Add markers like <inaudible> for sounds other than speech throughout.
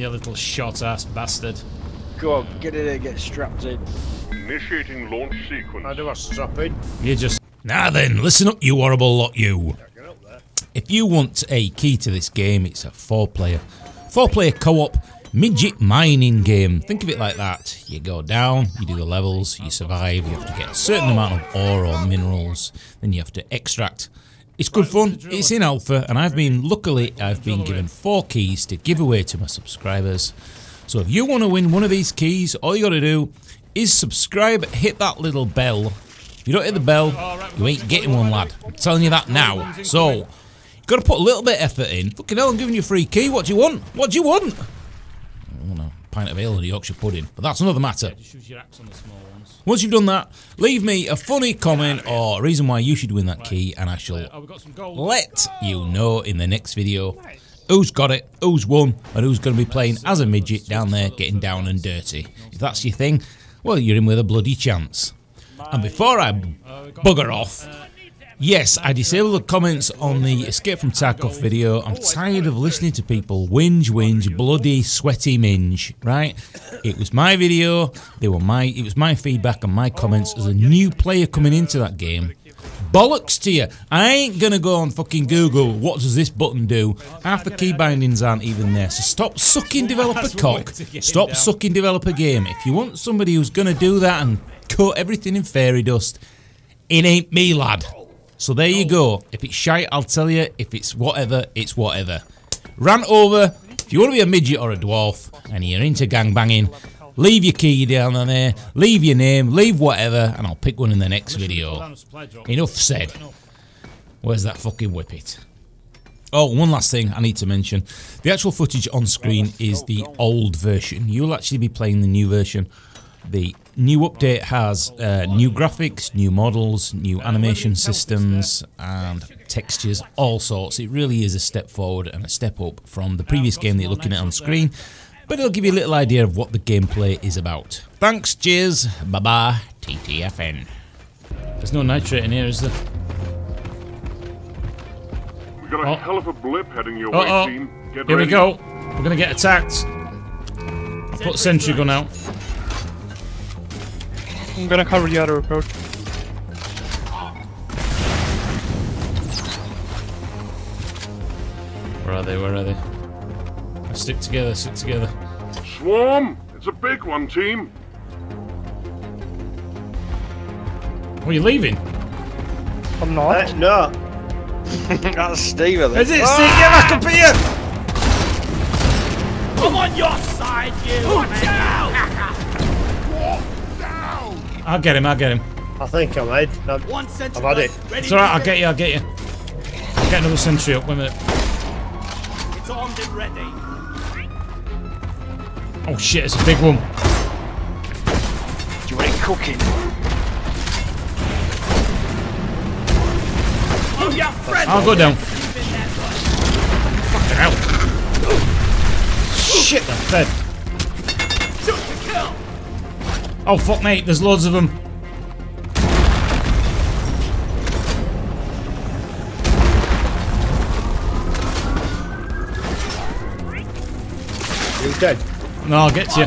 You little shot-ass bastard. Go on, get in there, get strapped in. Initiating launch sequence. How do I strap in? You just. Now then, listen up, you horrible lot, you. If you want a key to this game, it's a four player. Four player co op midget mining game. Think of it like that. You go down, you do the levels, you survive, you have to get a certain amount of ore or minerals, then you have to extract. It's good fun. It's in alpha, and I've been luckily I've been given four keys to give away to my subscribers. So if you want to win one of these keys, all you got to do is subscribe, hit that little bell. If you don't hit the bell, you ain't getting one, lad. I'm telling you that now. So, you got to put a little bit of effort in. Fucking hell, I'm giving you a free key. What do you want? What do you want? Oh no, pint of ale and a Yorkshire pudding. But that's another matter. Once you've done that, leave me a funny comment or a reason why you should win that key, and I shall let you know in the next video who's got it, who's won, and who's going to be playing as a midget down there getting down and dirty. If that's your thing, well, you're in with a bloody chance. And before I bugger off, yes, I disabled the comments on the Escape from Tarkov video. I'm tired of listening to people whinge, whinge, bloody, sweaty minge, right? It was my video, they were my, it was my feedback and my comments as a new player coming into that game. Bollocks to you. I ain't gonna go on fucking Google what does this button do. Half the key bindings aren't even there. So stop sucking developer cock. Stop sucking developer game. If you want somebody who's gonna do that and cut everything in fairy dust, it ain't me, lad. So there you go. If it's shite, I'll tell you. If it's whatever, it's whatever. Rant over. If you want to be a midget or a dwarf and you're into gangbanging, leave your key down on there, leave your name, leave whatever, and I'll pick one in the next video. Enough said. Where's that fucking whippet? Oh, one last thing I need to mention. The actual footage on screen is the old version. You'll actually be playing the new version. The new update has uh, new graphics, new models, new animation systems, and textures, all sorts. It really is a step forward and a step up from the previous game that you're looking at on screen, but it'll give you a little idea of what the gameplay is about. Thanks, cheers, bye bye, TTFN. There's no nitrate in here, is there? We got a Oh. hell of a blip heading your Uh way, oh. team. Get Here we go. We're gonna get attacked. I'll put sentry gun out. I'm gonna cover the other approach. Where are they? Where are they? Stick together, stick together. Swarm! It's a big one, team. Are you leaving? I'm not. Uh, no. <laughs> That's Steve, I think. Is it? Steve, get back up here! I'm on your side, you! Watch out! I'll get him, I'll get him. I think I'm Ed. No, One sentry I've had it. ready It's alright, I'll get you, I'll get you. I'll get another sentry up, wait a minute. It's armed and ready. Oh shit, it's a big one. You want it cooking? Oh, your friend! I'll go down. Keep in that Fucking hell. Shit, they're dead. Oh fuck mate, there's loads of them. He's dead. No, I'll get to you.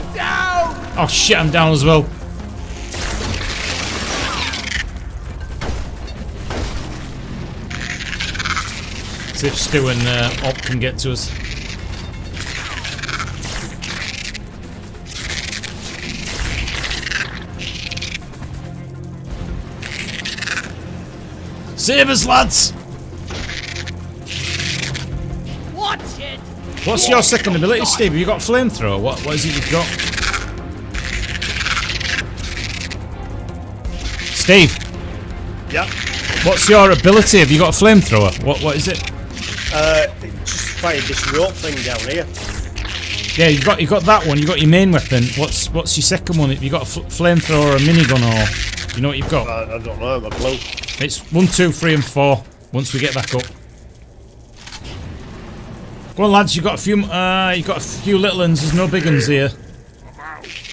Oh shit, I'm down as well. See if Stu and uh, Op can get to us. Save us, lads! Watch it! What's your second ability, Steve? Have you got flamethrower? What, what is it you've got? Steve, Yeah. what's your ability? Have you got a flamethrower? What, what is it? Uh, just fired this rope thing down here. Yeah, you got you got that one. You got your main weapon. What's what's your second one? Have you got a fl- flamethrower or a minigun or you know what you've got? I, I don't know. I'm a clue. It's one, two, three, and four. Once we get back up. Go on, lads. You've got a few. Uh, you got a few little ones. There's no big ones here.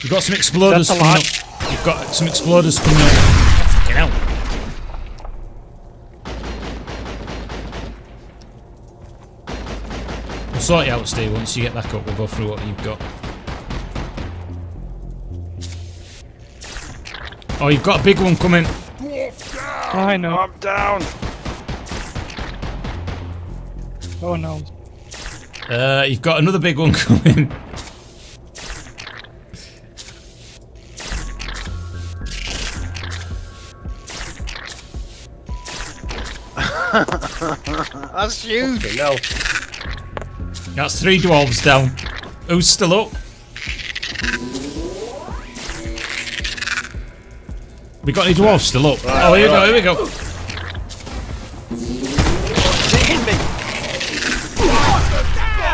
You've got some exploders That's a coming lot. up. You've got some exploders coming up. Fucking hell. sort you out, Steve. Once you get back up, we'll go through what you've got. Oh, you've got a big one coming. I know. I'm down. Oh no. Uh, you've got another big one <laughs> coming. <laughs> That's huge. Okay, now. That's three dwarves down. Who's still up? We got any dwarves still up? oh, here we go, here we go. Seeing me.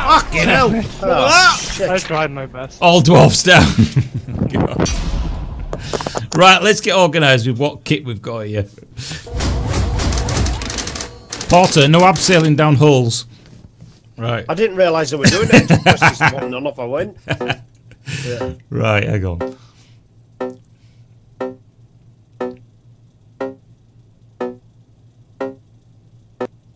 Fucking hell. Oh, I tried my best. All dwarfs down. <laughs> right, let's get organised with what kit we've got here. Porter, no abseiling down holes. Right, I didn't realise they were doing it. I <laughs> just pressed this button and off I went. right, hang on.